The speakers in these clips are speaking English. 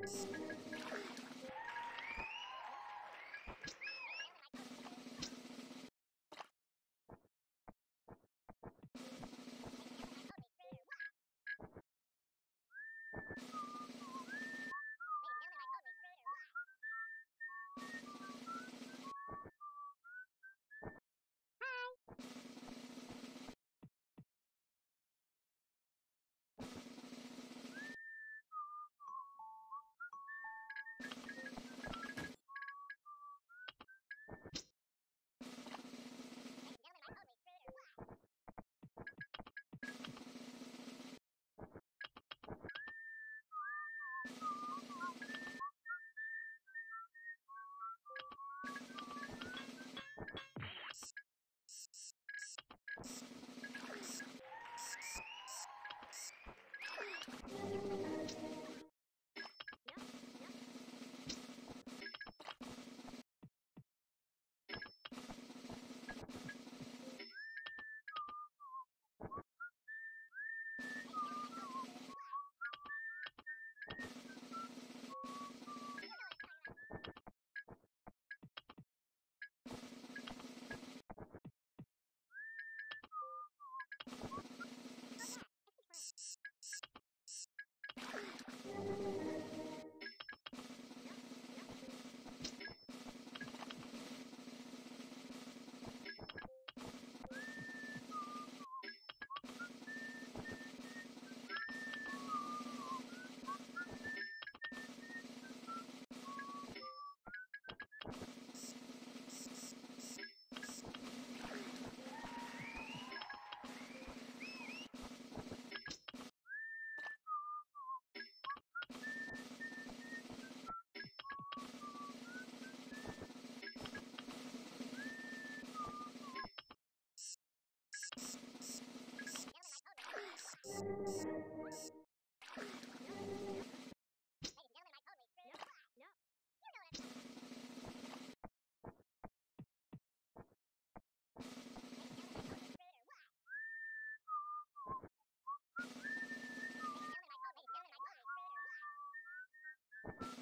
Thanks. you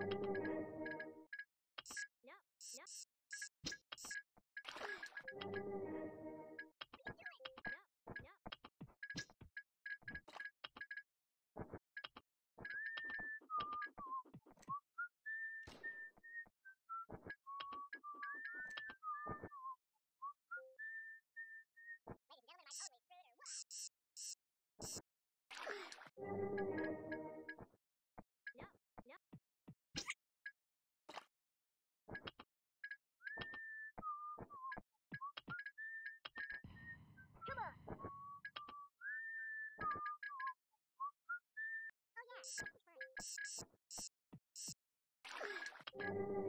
Ladies and gentlemen, am I totally screwed or what? Come on. Oh yeah, it's fine.